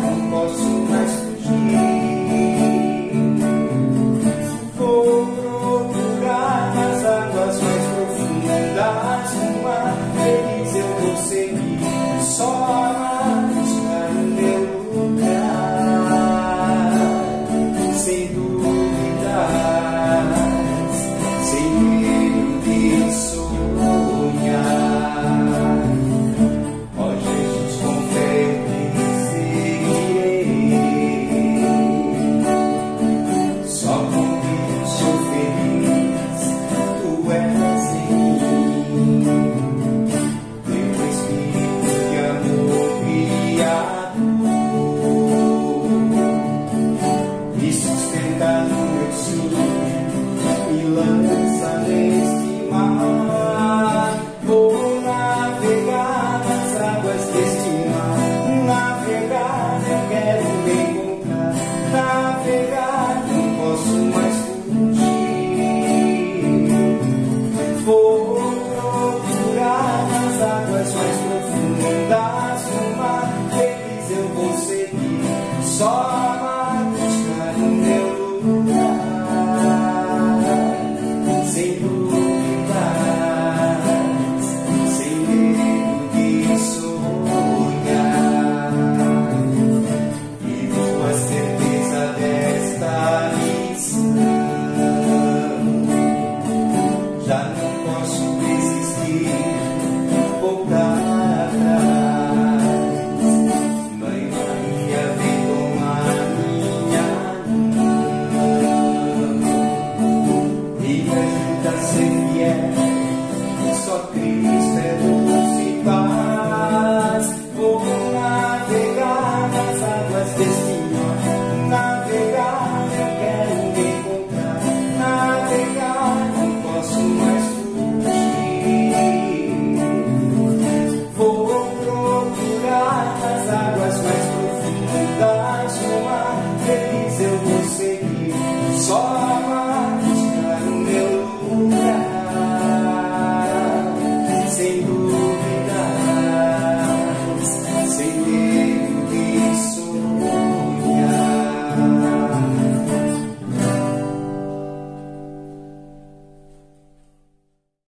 não posso mais fugir. Vou procurar nas águas mais profundas uma mar, feliz eu vou seguir. Só